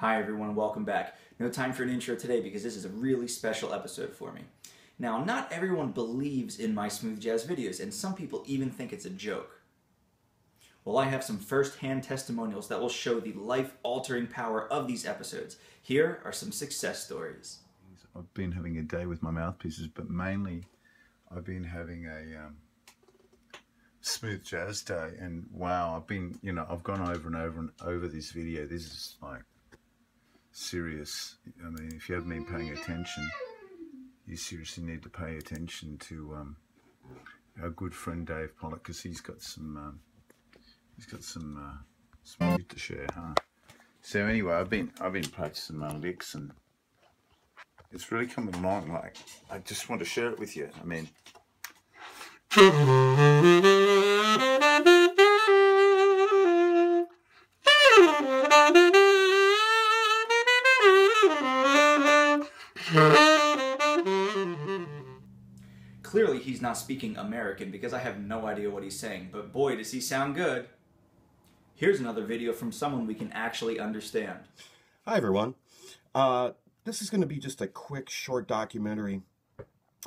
Hi everyone, welcome back. No time for an intro today because this is a really special episode for me. Now, not everyone believes in my smooth jazz videos, and some people even think it's a joke. Well, I have some first-hand testimonials that will show the life-altering power of these episodes. Here are some success stories. I've been having a day with my mouthpieces, but mainly I've been having a um, smooth jazz day. And wow, I've been, you know, I've gone over and over and over this video. This is like serious. I mean, if you haven't been paying attention, you seriously need to pay attention to um, our good friend Dave Pollack because he's got some um, he's got some uh, some to share, huh? So anyway, I've been I've been practicing my licks and it's really coming along. Like I just want to share it with you. I mean. Clearly, he's not speaking American because I have no idea what he's saying, but boy, does he sound good. Here's another video from someone we can actually understand. Hi, everyone. Uh, this is going to be just a quick, short documentary,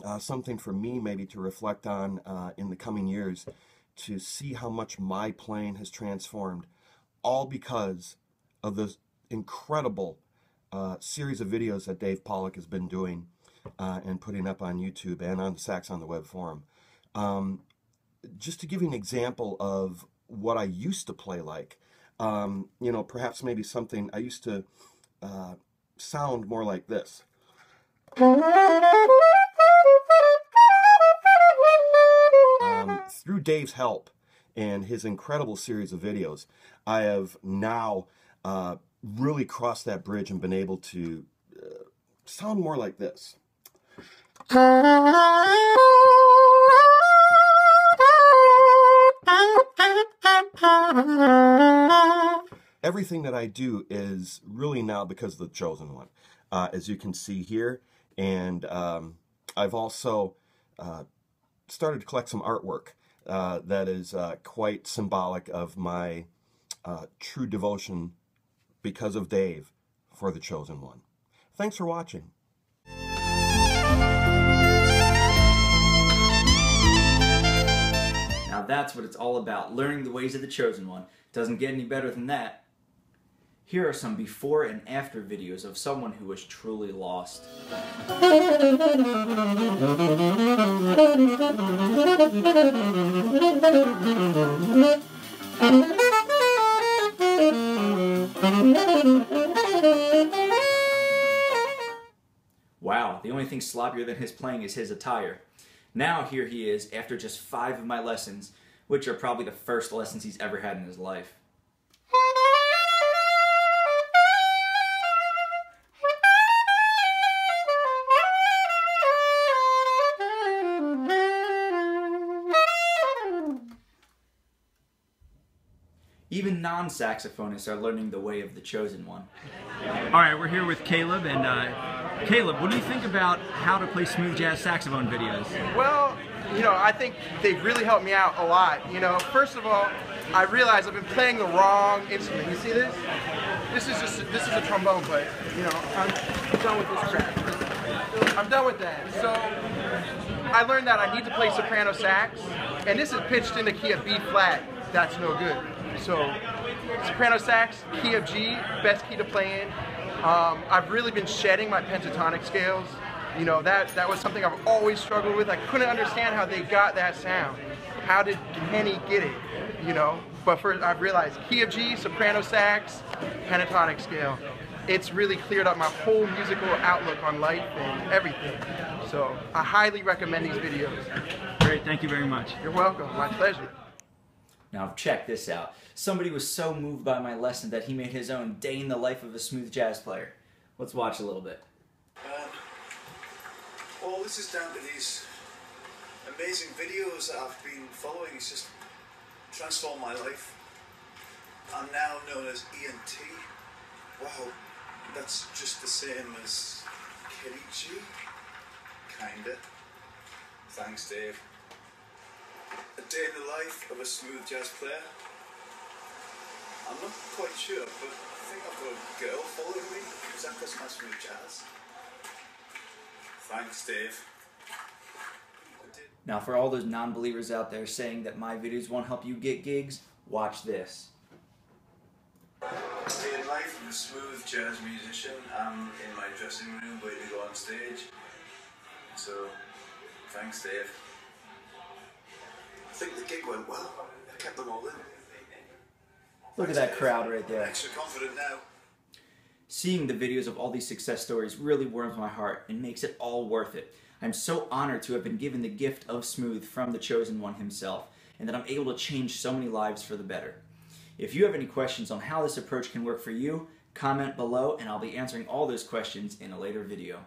uh, something for me maybe to reflect on uh, in the coming years to see how much my plane has transformed, all because of this incredible uh, series of videos that Dave Pollack has been doing uh, and putting up on YouTube and on the Sax on the Web forum. Um, just to give you an example of what I used to play like, um, you know, perhaps maybe something I used to uh, sound more like this. Um, through Dave's help and his incredible series of videos, I have now uh, really crossed that bridge and been able to uh, sound more like this. Everything that I do is really now because of the chosen one, uh, as you can see here. And um, I've also uh, started to collect some artwork uh, that is uh, quite symbolic of my uh, true devotion because of Dave for the chosen one. Thanks for watching. That's what it's all about, learning the ways of the chosen one. Doesn't get any better than that. Here are some before and after videos of someone who was truly lost. Wow, the only thing sloppier than his playing is his attire. Now here he is after just five of my lessons, which are probably the first lessons he's ever had in his life. Even non-saxophonists are learning the way of the chosen one. All right, we're here with Caleb, and uh, Caleb, what do you think about how to play smooth jazz saxophone videos? Well, you know, I think they've really helped me out a lot. You know, first of all, I realized I've been playing the wrong instrument. You see this? This is just this is a trombone, but you know, I'm done with this crap. I'm done with that. So I learned that I need to play soprano sax, and this is pitched in the key of B flat. That's no good. So soprano sax, key of G, best key to play in. Um, I've really been shedding my pentatonic scales. You know, that, that was something I've always struggled with. I couldn't understand how they got that sound. How did Kenny get it, you know? But first I've realized key of G, soprano sax, pentatonic scale. It's really cleared up my whole musical outlook on life and everything. So I highly recommend these videos. Great, thank you very much. You're welcome, my pleasure. Now check this out. Somebody was so moved by my lesson that he made his own day in the life of a smooth jazz player. Let's watch a little bit. Um, all this is down to these amazing videos that I've been following. It's just transformed my life. I'm now known as Ian T. Wow, that's just the same as Kenny G. Kinda. Thanks, Dave. A day in the life of a smooth jazz player. I'm not quite sure, but I think I've got a girl following me. That because my smooth jazz? Thanks, Dave. Now, for all those non believers out there saying that my videos won't help you get gigs, watch this. Day in life of a smooth jazz musician. I'm in my dressing room waiting to go on stage. So, thanks, Dave. I think the gig went well. I kept them all in. Look at that crowd right there. Extra confident now. Seeing the videos of all these success stories really warms my heart and makes it all worth it. I'm so honored to have been given the gift of Smooth from the Chosen One himself, and that I'm able to change so many lives for the better. If you have any questions on how this approach can work for you, comment below and I'll be answering all those questions in a later video.